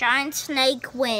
Giant snake win.